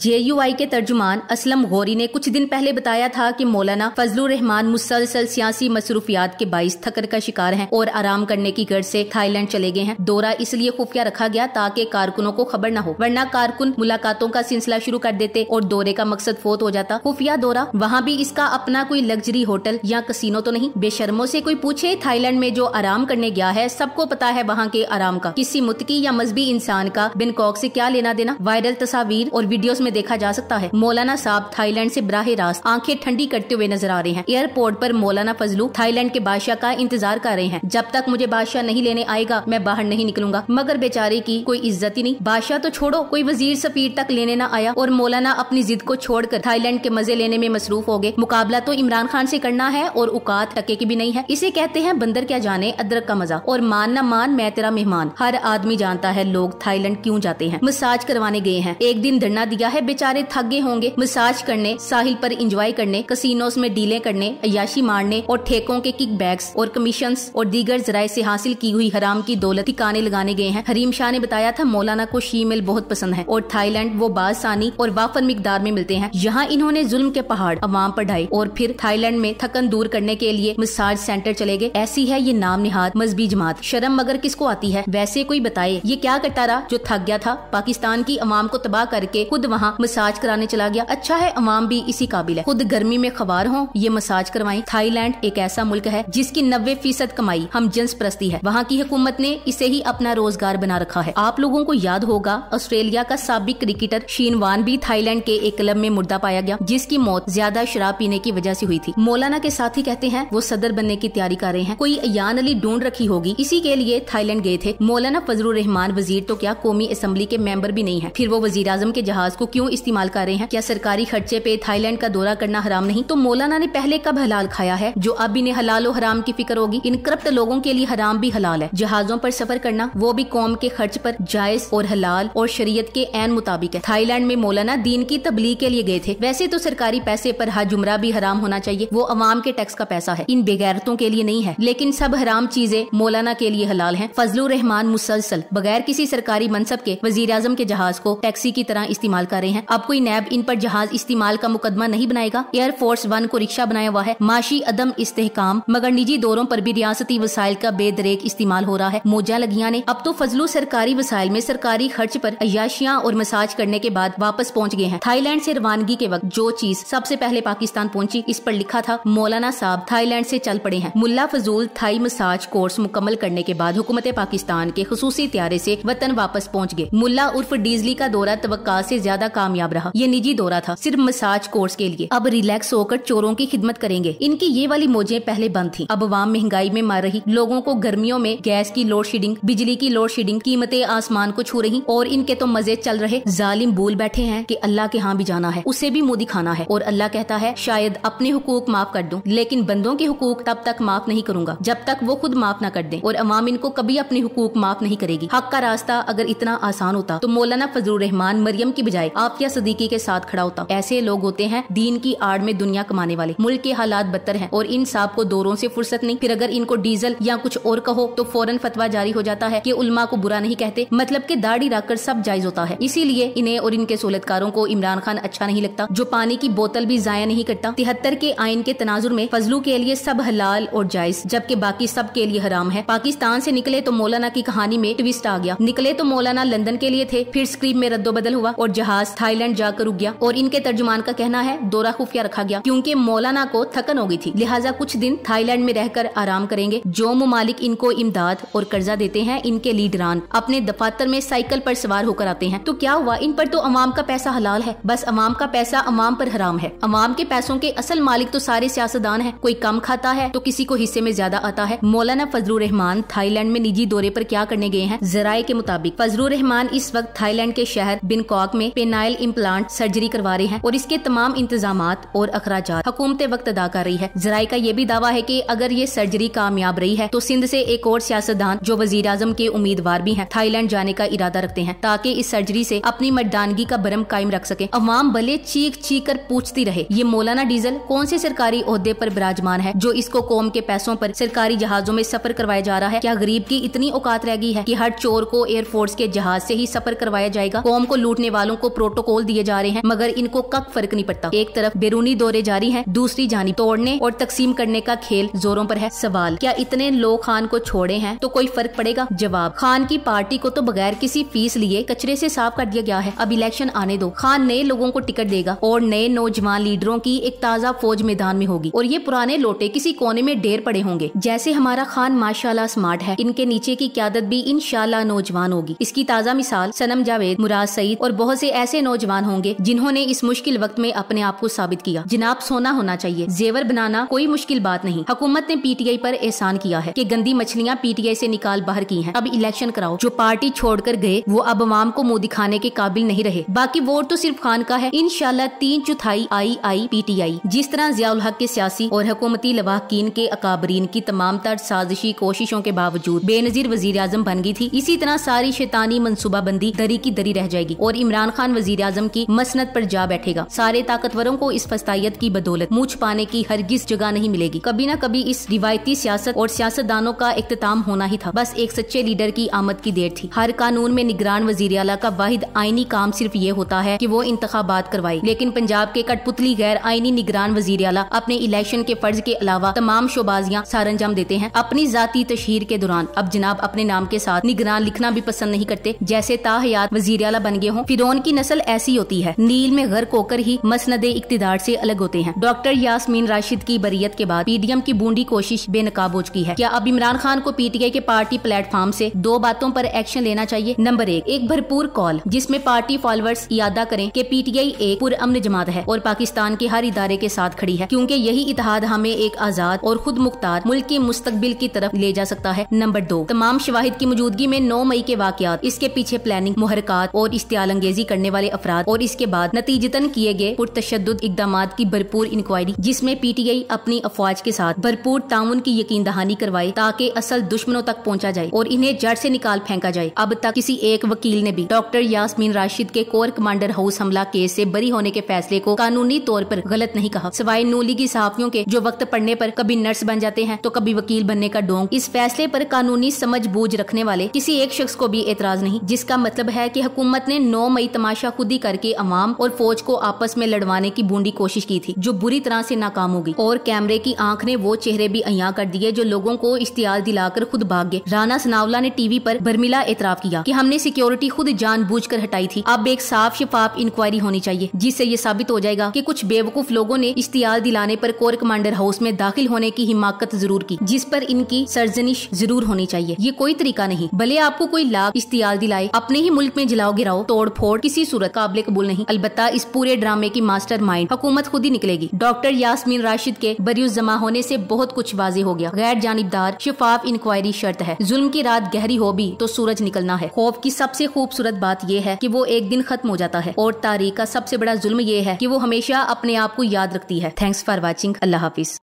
JUI के तर्जुमान असलम गौरी ने कुछ दिन पहले बताया था कि मौलाना फजलुर रहमान मुसलसल सियासी मसरूफियात के बाईस थकर का शिकार हैं और आराम करने की गर्ज से थाईलैंड चले गए हैं। दौरा इसलिए खुफिया रखा गया ताकि कारकुनों को खबर न हो, वरना कारकुन मुलाकातों का सिलसिला शुरू कर देते और दौरे का मकसद फोत हो जाता। खुफिया दौरा, वहाँ भी इसका अपना कोई लग्जरी होटल या कसिनो तो नहीं। बेशर्मो से कोई पूछे, थाईलैंड में जो आराम करने गया है, सबको पता है वहाँ के आराम का। किसी मुतकी या मजहबी इंसान का बिनकॉक से क्या लेना देना? वायरल तस्वीर और वीडियोस में देखा जा सकता है। मौलाना साहब थाईलैंड से बराह रास्त आँखें ठंडी करते हुए नज़र आ रहे हैं। एयरपोर्ट पर मौलाना फजलू थाईलैंड के बादशाह का इंतज़ार कर रहे हैं। जब तक मुझे बादशाह नहीं लेने आएगा, मैं बाहर नहीं निकलूँगा। मगर बेचारे की कोई इज़्ज़त ही नहीं। बादशाह तो छोड़ो, कोई वज़ीर सफीर तक लेने न आया और मौलाना अपनी जिद को छोड़कर थाईलैंड के मज़े लेने में मसरूफ हो गए। मुकाबला तो इमरान खान से करना है और उकात टके की भी नहीं है। इसे कहते हैं, बंदर क्या जाने अदरक का मज़ा। और मान न मान, मैं तेरा मेहमान। हर आदमी जानता है लोग थाईलैंड क्यों जाते हैं। मसाज करवाने गए हैं। एक दिन धरना दिया है बेचारे थक गए होंगे मसाज करने, साहिल पर इंजॉय करने कसीनोस में डीले करने अयाशी मारने और ठेकों के किक बैग्स और कमीशन और दीगर जराये से हासिल की हुई हराम की दौलत ठिकाने लगाने गए हैं। हरीम शाह ने बताया था, मौलाना को शीमेल बहुत पसंद है और थाईलैंड वो बासानी और वाफर मिकदार में मिलते हैं। यहाँ इन्होंने जुल्म के पहाड़, अवाम पर ढाई और फिर थाईलैंड में थकन दूर करने के लिए मसाज सेंटर चले गए। ऐसी है ये नाम निहाद मजहबी जमात। शर्म मगर किसको आती है? वैसे कोई बताए, ये क्या करता रहा जो थक गया था? पाकिस्तान की अवाम को तबाह करके खुद वहाँ मसाज कराने चला गया। अच्छा है, अवाम भी इसी काबिल है। खुद गर्मी में खबार हो, ये मसाज करवाई थाईलैंड एक ऐसा मुल्क है, जिसकी नब्बे फ़ीसद कमाई हम जिन्स प्रस्ती है। वहाँ की हुकूमत ने इसे ही अपना रोज़गार बना रखा है। आप लोगों को याद होगा, ऑस्ट्रेलिया का सबक क्रिकेटर शीन वान भी थाईलैंड के एक क्लब में मुर्दा पाया गया, जिसकी मौत ज़्यादा शराब पीने की वजह से हुई थी। मौलाना के साथ ही कहते हैं, वो सदर बनने की तैयारी कर रहे हैं। कोई यान अली ढूंढ रखी होगी। इसी के लिए थाईलैंड गए थे। मौलाना फजल रहमान वज़ीर तो क्या कौमी असम्बली के मेंबर भी नहीं है। फिर वो वज़ीर आज़म के जहाज़ को क्यों इस्तेमाल कर रहे हैं? क्या सरकारी खर्चे पे थाईलैंड का दौरा करना हराम नहीं? तो मौलाना ने पहले कब हलाल खाया है? जो अब इन्हें हलाल और हराम की फ़िक्र होगी, इन करप्ट लोगों के लिए हराम भी हलाल है। जहाजों पर सफ़र करना, वो भी कौम के खर्च पर जायज़ और हलाल और शरीयत के एन मुताबिक है। थाईलैंड में मौलाना दीन की तबलीग के लिए गए थे। वैसे तो सरकारी पैसे पर हज उमरा भी हराम होना चाहिए। वो अवाम के टैक्स का पैसा है। इन बेगैरतों के लिए नहीं है। लेकिन सब हराम चीज़ें मौलाना के लिए हलाल है। फजलू रहमान मुसलसल, बगैर किसी सरकारी मनसब के वज़ीर के जहाज़ को टैक्सी की तरह इस्तेमाल कर रहे हैं। अब कोई नैब इन पर जहाज़ इस्तेमाल का मुकदमा नहीं बनाएगा। एयरफोर्स वन को रिक्शा बनाया हुआ है। माशी अदम इस्तेकाम मगर निजी दौरों पर भी रियासती वसाइल का बेदरेक इस्तेमाल हो रहा है। मोजा लगिया ने अब तो फजलू सरकारी वसाइल में सरकारी खर्च पर अयाशियाँ और मसाज करने के बाद वापस पहुँच गए हैं। थाईलैंड से रवानगी के वक्त जो चीज़ सबसे पहले पाकिस्तान पहुँची, इस पर लिखा था, मौलाना साहब थाईलैंड से चल पड़े हैं। मुल्ला फजूल थाई मसाज कोर्स मुकम्मल करने के बाद हुकूमत पाकिस्तान के खसूसी त्यारे ऐसी वतन वापस पहुँच गए। मुला उर्फ़ डीजली का दौरा तवक्का से ज़्यादा कामयाब रहा। ये निजी दौरा था, सिर्फ़ मसाज कोर्स के लिए। अब रिलैक्स होकर चोरों की खिदमत करेंगे। इनकी ये वाली मौजें पहले बंद थी। अब वाम महँगाई में मार रही लोगों को गर्मियों में गैस की लोड शेडिंग बिजली की लोड शेडिंग कीमतें आसमान को छू रही और इनके तो मज़े चल रहे। जालिम बोल बैठे हैं कि अल्लाह के यहाँ भी जाना है। उसे भी मुँह दिखाना है और अल्लाह कहता है, शायद अपने हुकूक माफ़ कर दूँ। लेकिन बंदों के हुकूक तब तक माफ़ नहीं करूँगा, जब तक वो खुद माफ़ न कर दे और अवाम इनको कभी अपने हुकूक माफ़ नहीं करेगी। हक का रास्ता अगर इतना आसान होता तो मौलाना फजल रहमान मरियम की बजाय आफिया सदीकी के साथ खड़ा होता। ऐसे लोग होते हैं, दीन की आड़ में दुनिया कमाने वाले। मुल्क के हालात बदतर हैं और इन साहब को दौरों से फुर्सत नहीं। फिर अगर इनको डीजल या कुछ और कहो तो फ़ौरन फतवा जारी हो जाता है कि उल्मा को बुरा नहीं कहते। मतलब कि दाढ़ी रखकर सब जायज़ होता है। इसीलिए इन्हें और इनके सहूलतकारों को इमरान खान अच्छा नहीं लगता, जो पानी की बोतल भी जाया नहीं करता। तिहत्तर के आइन के तनाजुर में फजलू के लिए सब हलाल और जायज़, जबकि बाकी सब के लिए हराम है। पाकिस्तान से निकले तो मौलाना की कहानी में ट्विस्ट आ गया। निकले तो मौलाना लंदन के लिए थे, फिर स्क्रीप में रद्दोबदल हुआ और जहाज़ थाईलैंड जाकर रुक गया और इनके तर्जुमान का कहना है, दौरा खुफिया रखा गया, क्योंकि मौलाना को थकन हो गई थी। लिहाजा कुछ दिन थाईलैंड में रहकर आराम करेंगे। जो ममालिक इनको इमदाद और कर्जा देते हैं, इनके लीडरान अपने दफातर में साइकिल पर सवार होकर आते हैं। तो क्या हुआ, इन पर तो अवाम का पैसा हलाल है? बस अवाम का पैसा अवाम पर हराम है। अवाम के पैसों के असल मालिक तो सारे सियासतदान है। कोई कम खाता है तो किसी को हिस्से में ज़्यादा आता है। मौलाना फजलू रहमान थाईलैंड में निजी दौरे पर क्या करने गए हैं? जराये के मुताबिक फजलू रहमान इस वक्त थाईलैंड के शहर बिनकॉक में पेनाइल इम्प्लांट सर्जरी करवा रहे हैं और इसके तमाम इंतज़ाम और अखराज हुकूमत वक्त अदा कर रही है। जराये का ये भी दावा है की अगर ये सर्जरी कामयाब रही है तो सिंध ऐसी एक और सियासतदान जो वज़ीर आज़म के उम्मीदवार भी है, थाईलैंड जाने का इरादा रखते हैं, ताकि इस सर्जरी ऐसी अपनी मर्दानगी का बरम कायम रख सके। अवाम भले चीख चीख कर पूछती रहे, ये मौलाना डीजल कौन से सरकारी अहदे पर विराजमान है, जो इसको कौम के पैसों पर सरकारी जहाजों में सफ़र करवाया जा रहा है? क्या गरीब की इतनी औकात रह गई है कि हर चोर को एयरफोर्स के जहाज़ से ही सफ़र करवाया जाएगा? कौम को लूटने वालों को प्रोटोकॉल दिए जा रहे हैं, मगर इनको कब फ़र्क नहीं पड़ता। एक तरफ़ बेरूनी दौरे जारी है, दूसरी जानी तोड़ने और तकसीम करने का खेल जोरों पर है। सवाल, क्या इतने लोग खान को छोड़े हैं? तो कोई फ़र्क पड़ेगा? जवाब, खान की पार्टी को तो बगैर किसी फ़ीस लिए कचरे से साफ़ कर दिया गया है। अब इलेक्शन आने दो। खान नए लोगों को टिकट देगा और नए नौजवान लीडरों की एक ताज़ा फौज मैदान में होगी और ये पुराने लोटे किसी कोने में ढेर पड़े होंगे। जैसे हमारा खान माशाल्लाह स्मार्ट है, इनके नीचे की क्यादत भी इंशाल्लाह नौजवान होगी। इसकी ताज़ा मिसाल सनम जावेद, मुराद सईद और बहुत से ऐसे नौजवान होंगे जिन्होंने इस मुश्किल वक्त में अपने आप को साबित किया। जिनाब, सोना होना चाहिए। जेवर बनाना कोई मुश्किल बात नहीं। हुकूमत ने पीटीआई पर एहसान किया है कि गंदी मछलियाँ पीटीआई से निकाल बाहर की हैं। अब इलेक्शन कराओ। जो पार्टी छोड़कर गए, वो अब अवाम को मुँह दिखाने के काबिल नहीं रहे। बाकी वोट तो सिर्फ़ खान का है। इनशाला तीन चौथाई आई आई पी टी आई जिस तरह जियाउल हक के सियासी और हुकूमती लवाहकीन के अकाबरीन की तमाम तर साजिशी कोशिशों के बावजूद बेनजीर वज़ीर आज़म बन गई थी, इसी तरह सारी शैतानी मनसूबाबंदी दरी की दरी रह जाएगी और इमरान खान वज़ीर आज़म की मसनत पर जा बैठेगा। सारे ताकतवरों को इस फस्तायत की बदौलत मुझ पाने की हरगिज जगह नहीं मिलेगी। कभी न कभी इस रिवायती सियासत और सियासतदानों का इख्ताम होना ही था। बस एक सच्चे लीडर की आमद की देर थी। हर कानून में निगरान वज़ीर अला का वाहिद आईनी काम सिर्फ़ ये होता है की वो इंतबात करवाए। लेकिन पंजाब के कठपुतली गैर आईनी निगरान वज़ीर अला अपने इलेक्शन के फ़र्ज़ के अलावा तमाम शोबाजियाँ सारंजाम देते हैं अपनी जाती तशहर के दौरान। अब जनाब अपने नाम के साथ निगरान लिखना भी पसंद नहीं करते। जैसे ताहयात वज़ीर अला बन गए हों फिर की नस्ल ऐसी होती है। नील में गर्क होकर ही मसनद इकतदार से अलग होते हैं। डॉक्टर यासमीन राशिद की बरीत के बाद पीडीएम की बूंदी कोशिश बेनकाब हो चुकी है। क्या अब इमरान खान को पीटीआई के पार्टी प्लेटफॉर्म से दो बातों पर एक्शन लेना चाहिए? नंबर एक एक भरपूर कॉल जिसमें पार्टी फॉलोअर्स यादा करें कि पीटीआई एक पुरअमन जमात है और पाकिस्तान के हर इदारे के साथ खड़ी है, क्योंकि यही इतिहाद हमें एक आज़ाद और खुद मुख्तार मुल्क के मुस्तकबिल की तरफ़ ले जा सकता है। नंबर दो, तमाम शवाहिद की मौजूदगी में नौ मई के वाकत इसके पीछे प्लानिंग मुहरकत और इश्तियाल अंगेजी करने वाले अफराद और इसके बाद नतीजतन किए गए पुरतशद इकदाम की भरपूर इंक्वायरी जिसमें पीटीआई अपनी अफवाज के साथ भरपूर ताउन की यकीन दहानी करवाए ताकि असल दुश्मनों तक पहुँचा जाए और इन्हें जड़ से निकाल फेंका जाए। अब तक किसी एक वकील ने भी डॉक्टर यासमीन राशिद के कोर कमांडर हाउस हमला केस ऐसी बरी होने के फैसले को कानूनी तौर आरोप गलत नहीं कहा। सवाई नूली की सहाफियों के जो वक्त पढ़ने आरोप कभी नर्स बन जाते हैं तो कभी वकील बनने का डोंग। इस फैसले पर कानूनी समझ बूझ रखने वाले किसी एक शख्स को भी एतराज़ नहीं, जिसका मतलब है कि हुकूमत ने नौ मई तमाशा खुद करके अवाम और फौज को आपस में लड़वाने की बूंदी कोशिश की थी, जो बुरी तरह से नाकाम हो गई और कैमरे की आँख ने वो चेहरे भी अया कर दिए, जो लोगों को इश्तियाल दिलाकर खुद भाग गए। राना सनावला ने टीवी पर बर्मिला एतराफ किया कि हमने सिक्योरिटी खुद जान कर हटाई थी। अब एक साफ़ शिफाफ इंक्वायरी होनी चाहिए, जिससे ये साबित हो जाएगा कि कुछ बेवकूफ़ लोगों ने इश्तियाल दिलाने पर कोर कमांडर हाउस में दाखिल होने की हिमाकत ज़रूर की, जिस पर इनकी सर्जनिश ज़रूर होनी चाहिए। ये कोई तरीका नहीं। भले आपको कोई लाभ इश्तियाल दिलाए, अपने ही मुल्क में जलाओ गिराओ तोड़ फोड़ किसी सूरत काबिल कबूल नहीं। अलबत्ता इस पूरे ड्रामे की मास्टर माइंड हुकूमत खुद ही निकलेगी। डॉक्टर यासमीन राशिद के बरियुज जमा होने से बहुत कुछ वाजे हो गया। गैर जानबदार शिफाफ इंक्वायरी शर्त है। जुल्म की रात गहरी हो भी तो सूरज निकलना है। खौफ की सबसे खूबसूरत बात यह है की वो एक दिन खत्म हो जाता है। और तारीख का सबसे बड़ा जुल्म ये है की वो हमेशा अपने आप को याद रखती है। Thanks for watching. Allah Hafiz.